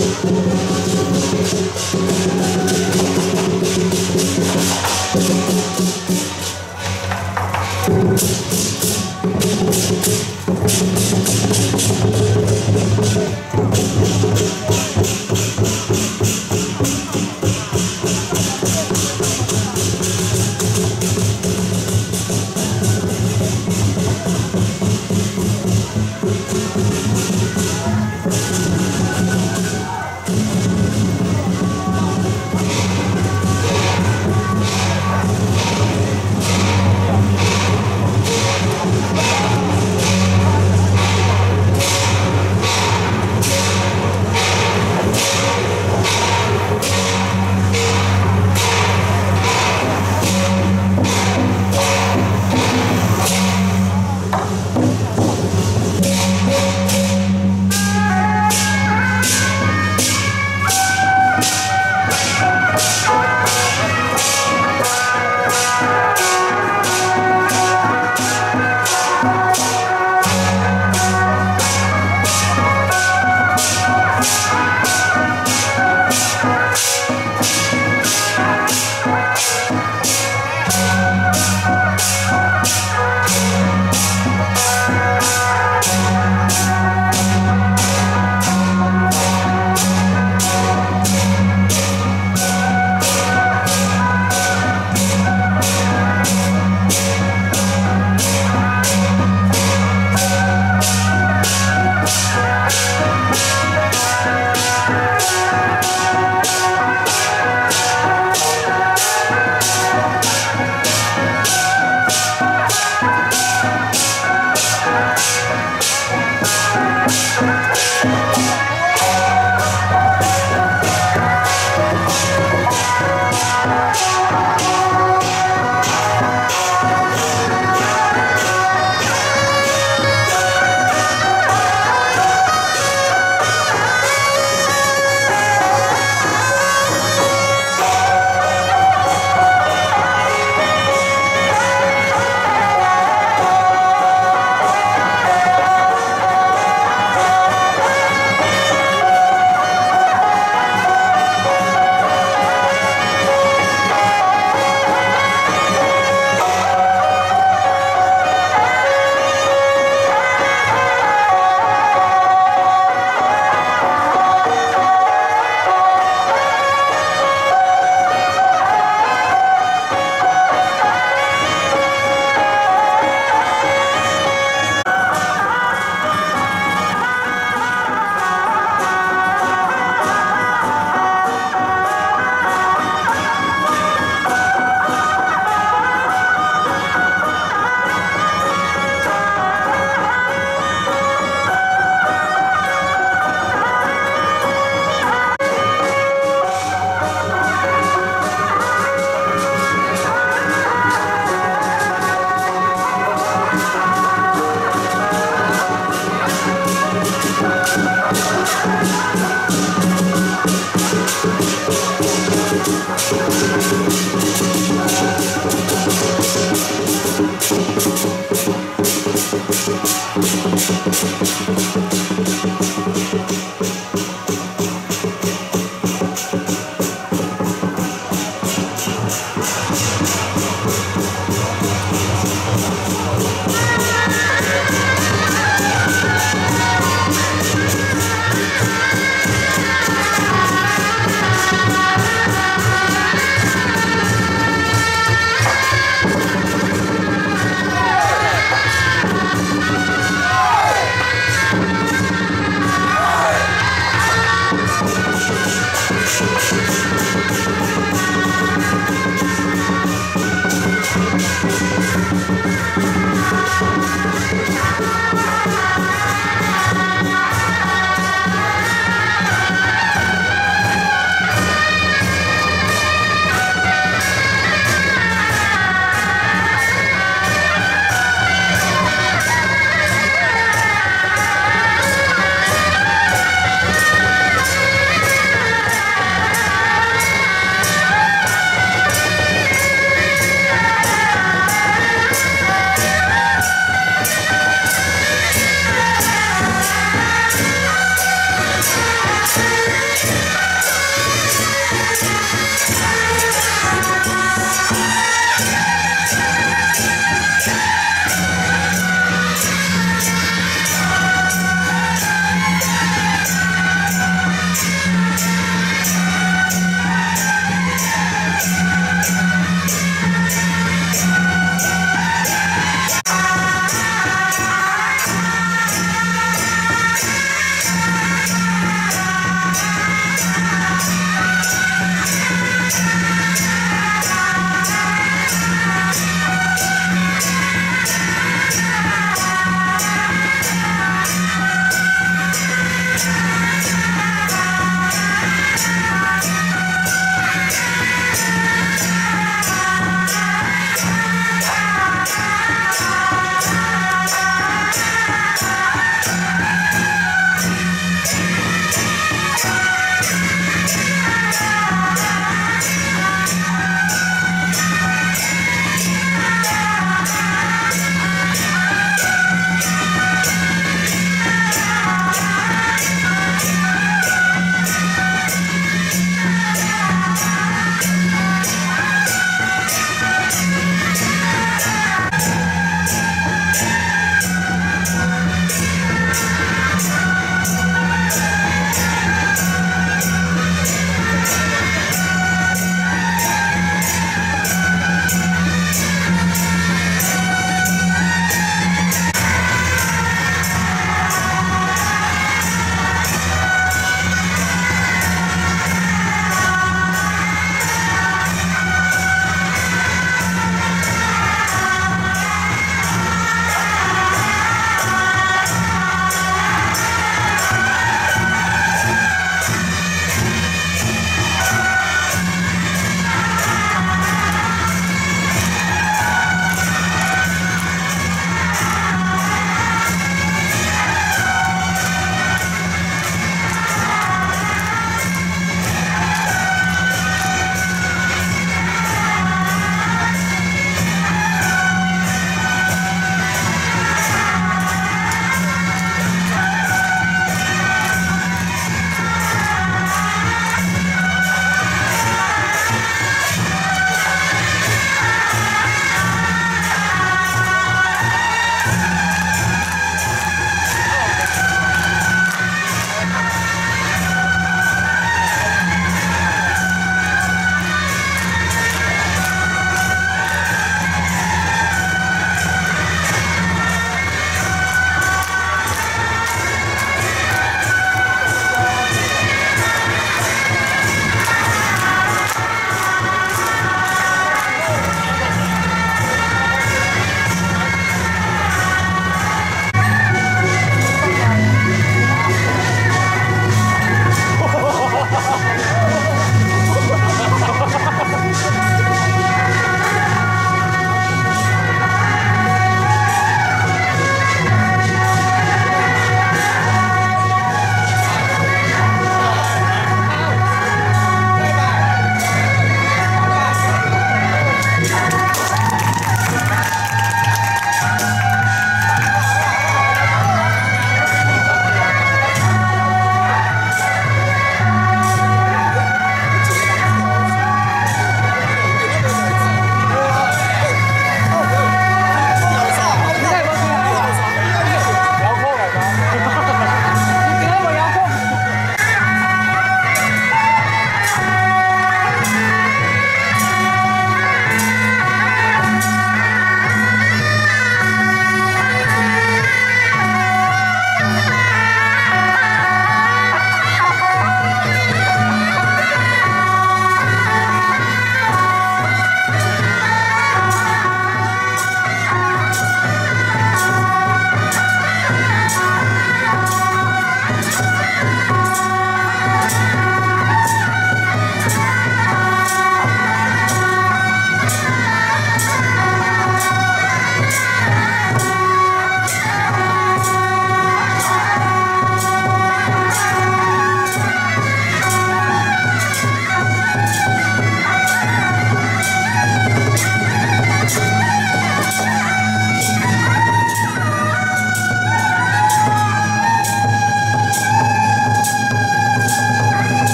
Thank you.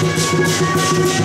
Thank